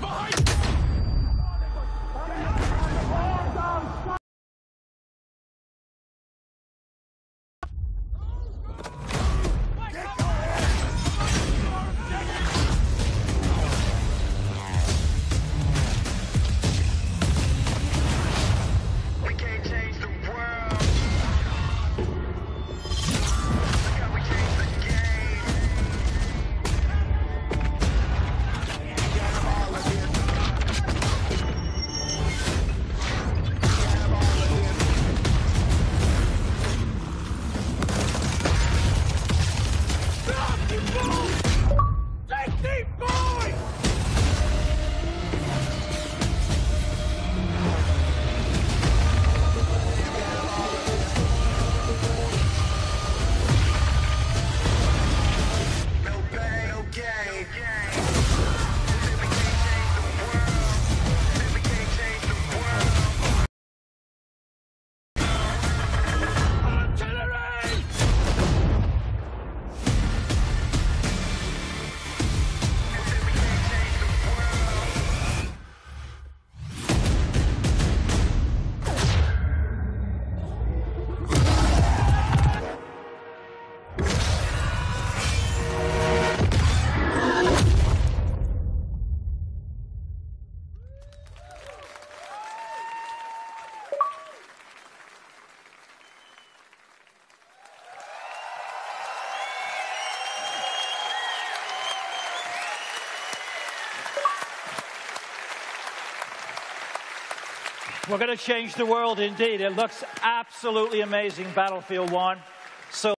behind We're going to change the world indeed. It looks absolutely amazing, Battlefield 1. So